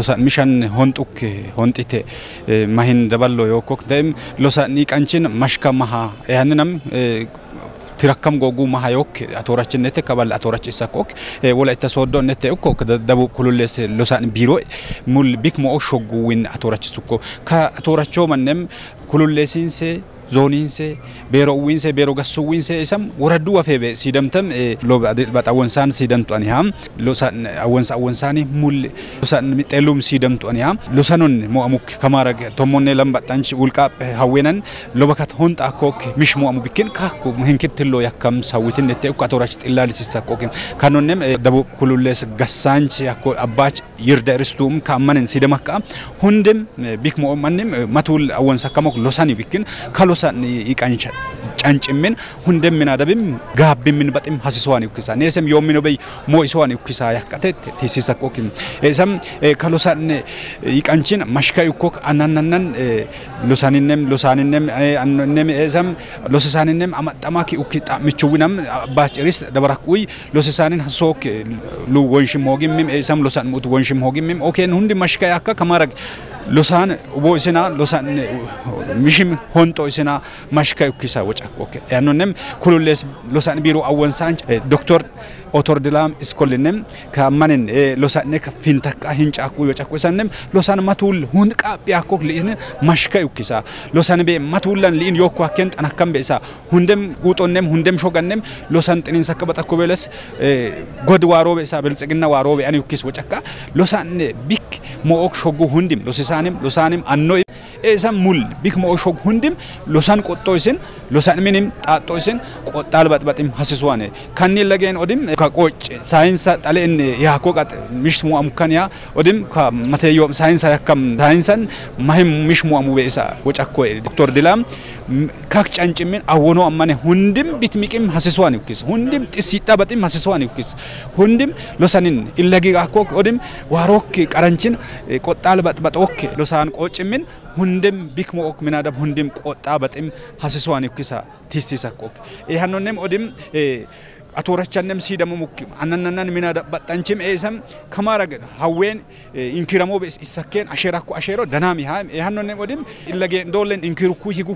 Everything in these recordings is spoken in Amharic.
losan mishan honxuk honxite mahin daballo yokok daim losan iqanchin mashka maha yaninam tirakkam gogu mahayok atoraችን ነተ ከባል አቶራች ኢሳኮክ ወላይታ ሶዶ ነተ እኮ ደቡብ ኩሉሌስ ሎሳን ቢሮ ሙል ቢክ ሞ ሾጉ ዊን አቶራች ሱኮ ከአቶራቾ መነም ኩሉሌሲንሴ ዞኒንሴ ቤሮ ዊንሴ ቤሮ ገሱ ዊንሴ ኢሰም ወረዱ ወፌቤ ሲደምተም ሎ በጣ ወንሳን ሲደምጡ አንያም ሎሳን አወንሳ አወንሳኒ ሙል ሎሳን ሚጤሉም ሲደምጡ አንያም ሎሳኑን ሞአሙክ ከማረግ ቶሞኔ ለምባጣንች ውልቃ ሀዌነን ሎበካት ሆንጣ ኮክ ሚሽ ሞአሙ ቢክን ካኩ ህንክት ትሎ ያከም ሳዊትን ነቴ እኮ አቶራች ጥላል ሲሳኮክ ካኖንም ደቡብ ኩሉሌስ ገሳንች ያኮ አባች ይርዳ ርስቱም ካመንን ሲደመካ ሁንድም ቢክ ሞአማንም ማቱል አወንሳ ከሞክ ሎሳኒ ቢክን ካሎ hundem mina gabbi min batim hasiswani ukisa nesem yomino bay mo iswani ukisa yakate tisisa kokim esam kalosan iqanchin mashka ukok anananan losaninem losaninem annem esam losisaninem amattamaki ukki michuwinam bachiris dabarakui losisanin hasok lu wonshim hogimim esam losan mut wonshim hogimim oken hundi mashka yakka kamarag ሎሳን ቦ ኢስና ሎሳን ሚሽም ሆንጦ ኢስና ማሽካ ዩኪሳ ወጫ ኦኬ ያኖንም ኩሉሌስ ሎሳን ቢሮ አወንሳንች ዶክተር ኦቶር ድላም እስኮልንም ከማንን ሎሳን ከፊንተካ ሂንጫኩ ወጫኩ ሰንም ሎሳን ማቱል ሁንቃ ቢያኮ ሊን ማሽካ ዩኪሳ ሎሳን ቤ ማቱላን ሊን ዮኩ አከን ጠናከም ቤሳ ሁንደም ጉጦንም ሁንደም ሾገንም ሎሳን ጥኒን ሰከበጣ ኮበለስ ጎድ ዋሮ ቤሳ ብልጽግና ዋሮ ቤ አን ዩኪስ ወጫካ ሎሳን ቢክ ሞኦክ ሾጉ ሁንዲም ሎሲሳንም ሎሳንም አኖ ኤሰም ሙል ቢክ ሞ ሾግ ሁንዲም ሎሳን ቆጦ ይስን ሎሳን ሚኒም ጣጦ ይስን ቆጣል በጥበጥም ሀስስዋኔ ካኒ ለገን ኦዲም ከቆጭ ሳይንስ ጣሌን ያኮ ቀጥ ሚሽ ሙአም ከንያ ኦዲም ከመተዮ ሳይንስ ያከም ሳይንሰን ማሂም ሚሽ ሙአሙ ቤሳ ወጫኮ። ዶክተር ጫንጭሚን አወኖ አማኔ ሁንዲም ቢትሚቅም ሀስስዋን ይኩስ ሁንዲም ጥሲጣ በጥም ሀስስዋን ይኩስ ሁንዲም ሎሳንን ኢለጊ ጋኮ ኦዲም ዋሮክ ቀረንችን ቆጣል በጥበጦክ ሎሳን ቆጭሚን ሁንድም ቢክ ሞኦክ ምናደም ሁንድም ቆጣ በጥም ሀስስዋን ይኩሳ ቲስቲሰኮክ ይሃኖንም ኦዲም አቶረቻንም ሲደሞ ሙክ አነነነን ሚና በጣንችም ኤሰም ከማረግ ሀዌን ኢንኪረሞ ኢሰኬን አሸራኩ አሸሮ ደናሚ ሀ ያኖነ ወድም ኢለጌ ዶለን ኢንኪሩኩ ሂጉ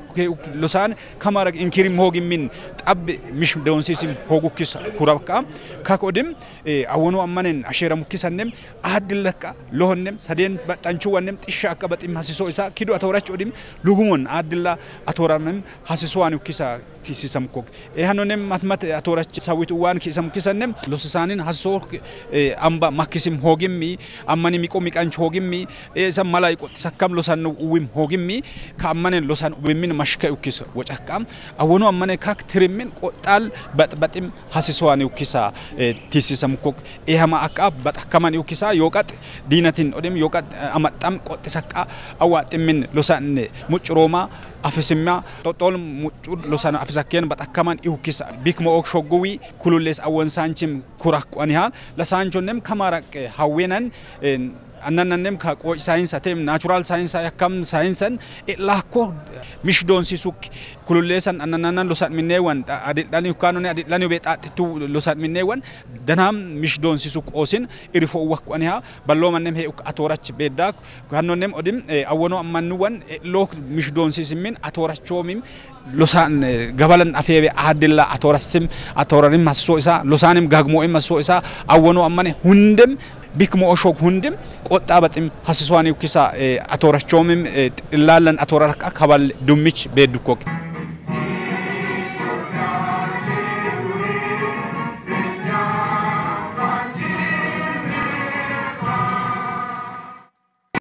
ሎሳን ከማረግ ኢንኪሪም ሆግ ሚን ጠብ ሚሽ ደውንሲሲም ሆጉ ኪስ ኩራብካ ካኮድም አወኑ አማነን አሸራ ሙኪሰንም አድለካ ሎሆንም ሰዴን በጣንቹ ወንም ጥሻ አቀበጥም ሀሲሶ ኢሳ ኪዱ አቶራች ወድም ሉጉሞን አድላ አቶራምም ሀሲሶዋን ኪሳ ሲሰምኮክ ያኖንም ማትማት አቶራች ሰዊቱ ዋን ኪሰም ኪሰንም ሎስሳንን ሀሶ አምባ ማኪሲም ሆግሚ አማኒ ሚቆ ሚቃንች ሆግሚ ሰም ማላይ ቆጥ ሰካም ሎሳን ዊም ሆግሚ ከአማነን ሎሳን ዊምን ማሽከ ዩኪስ ወጫቃም አወኑ አማነ ካክ ትሪምን ቆጣል በጥበጥም ሀሲሶዋን ዩኪሳ ቲሲሰምኮክ ኢሃማ አቃ በጣከማን ዩኪሳ ዮቀጥ ዲነትን ኦደም ዮቀጥ አመጣም ቆጥ ሰቃ አዋጥምን ሎሳን ሙጭሮማ አፍስማ ጦጦል ሙጩ ሎሳን አፍሳኬን በጣከማን ኢሁኪስ ቢክሞ ኦክ ሾጉዊ ኩሉሌስ አወንሳንችም ኩራቋኒሃ ለሳንቾንም ከማራቅ ሀዌነን annannannem ka qoy science atem natural science yakam science ilako mishdon sisuk kulullesan annannan losat minnewan adilani kanone adilani be tatu losat minnewan danam mishdon sisuk osin irifo wakwaniha ballo mannem he atorach bedda kanonnem odim awono ammanuwan lok mishdon sisimin atorachomim ሎሳን ገበለን አፌቤ አድላ አቶረስም አቶረንም ማሶ ኢሳ ሎሳንም ጋግሞም ማሶ ኢሳ አወኖ አማኔ ሁንድም ቢክሞ ኦሾክ ሁንድም ቆጣ በጥም ሀስሷን ዩኪሳ አቶረቾምም ጥላለን አቶረረቃ ከባል ዱሚች ቤድኮክ